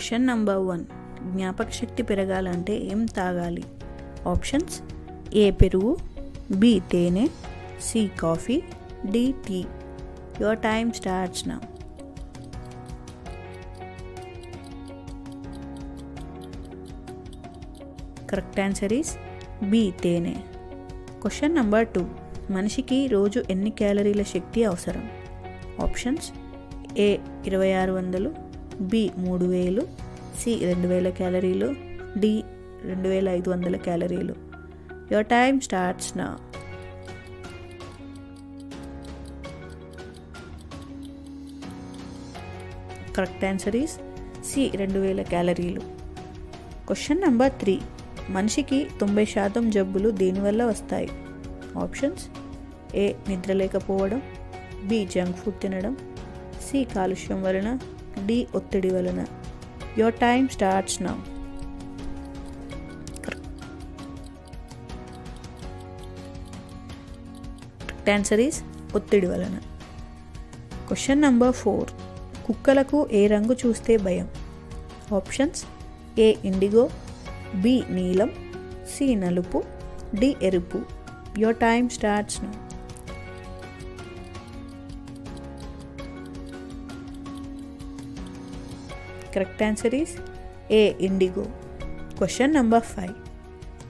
Question number one జ్ఞాపక శక్తి పెరగాలంటే ఏం తాగాలి? ఆప్షన్స్ ఏ పెరుగు బి తేనె C coffee D tea. Your time starts now correct answer is B తేనె. క్వశ్చన్ నంబర్ టూ మనిషికి రోజు ఎన్ని క్యాలరీల శక్తి అవసరం? ఆప్షన్స్ ఏ ఇరవై ఆరు వందలు బి మూడు వేలు సి రెండు వేల క్యాలరీలు డి రెండు వేల ఐదు వందల క్యాలరీలు. Your time starts now correct answer is C రెండు వేల క్యాలరీలు. క్వశ్చన్ నెంబర్ త్రీ మనిషికి తొంభై శాతం జబ్బులు దేనివల్ల వస్తాయి? ఆప్షన్స్ ఏ నిద్ర లేకపోవడం. బి జంక్ ఫుడ్ తినడం. సి కాలుష్యం వలన. డి ఒత్తిడి వలన. Your time starts now correct answer is ఒత్తిడి వలన. క్వశ్చన్ నంబర్ ఫోర్ కుక్కలకు ఏ రంగు చూస్తే భయం? ఆప్షన్స్ ఏ ఇండిగో బి నీలం సి నలుపు డి ఎరుపు. Your time starts now correct answer is A indigo question number five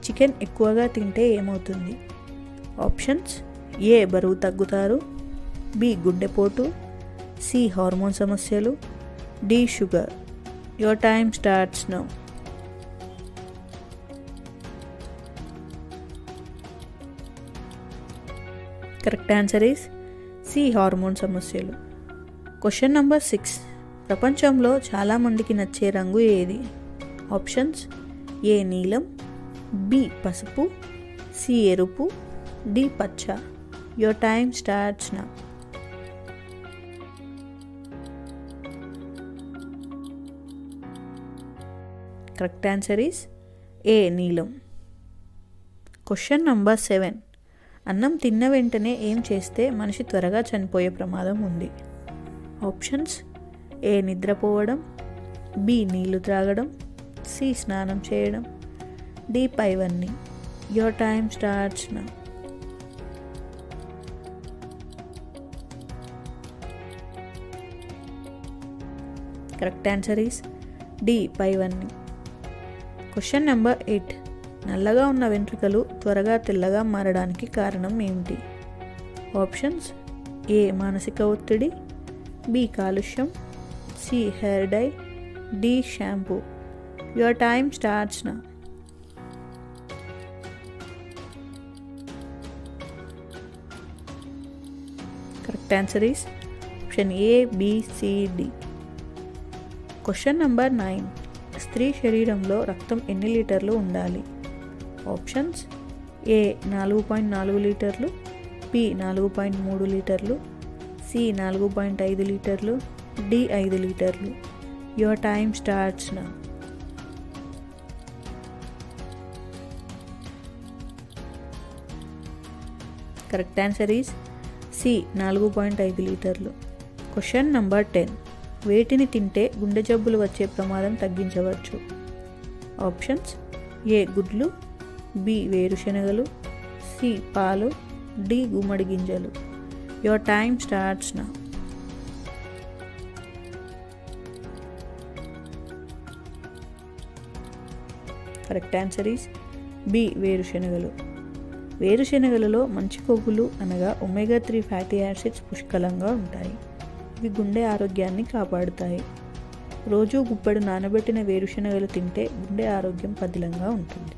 chicken ఎక్కువగా తింటే ఏమవుతుంది? ఆప్షన్స్ ఏ బరువు తగ్గుతారు. బి గుండెపోటు. సి హార్మోన్ సమస్యలు. D sugar your time starts now correct answer is C hormone సమస్యలు. క్వశ్చన్ నెంబర్ సిక్స్ ప్రపంచంలో చాలామందికి నచ్చే రంగు ఏది? ఆప్షన్స్ ఏ నీలం బి పసుపు సి ఎరుపు డి పచ్చ. Your time starts now. Correct answer is A నీలం. Question number seven. అన్నం తిన్న వెంటనే ఏం చేస్తే మనిషి త్వరగా చనిపోయే ప్రమాదం ఉంది? ఆప్షన్స్ ఏ నిద్రపోవడం బి నీళ్ళు త్రాగడం సి స్నానం చేయడం డి పైవన్నీ. Your time starts now. Correct answer is D పైవన్నీ. Question number eight. నల్లగా ఉన్న వెంట్రుకలు త్వరగా తెల్లగా మారడానికి కారణం ఏమిటి? ఆప్షన్స్ ఏ మానసిక ఒత్తిడి బి కాలుష్యం C hair dye D shampoo. Your time starts now. Correct answer is option A BCD question number nine. స్త్రీ శరీరంలో రక్తం ఎన్ని లీటర్లు ఉండాలి? ఆప్షన్స్ ఏ నాలుగు పాయింట్ నాలుగు లీటర్లు పి నాలుగు పాయింట్ మూడు లీటర్లు సి నాలుగు పాయింట్ ఐదు లీటర్లు డి ఐదు లీటర్లు. Your time starts now. Correct answer is C నాలుగు పాయింట్ ఐదు లీటర్లు. Question number ten. వేటిని తింటే గుండె జబ్బులు వచ్చే ప్రమాదం తగ్గించవచ్చు? ఆప్షన్స్ ఏ గుడ్లు బి వేరుశనగలు సి పాలు డి గుమ్మడి గింజలు. Your time starts now. Correct answer is B వేరుశనగలు వేరుశనగలలో మంచి కొవ్వులు అనగా ఒమేగా త్రీ ఫ్యాటీ యాసిడ్స్ పుష్కలంగా ఉంటాయి. ఇవి గుండె ఆరోగ్యాన్ని కాపాడుతాయి. రోజు గుప్పెడు నానబెట్టిన వేరుశనగలు తింటే గుండె ఆరోగ్యం పదిలంగా ఉంటుంది.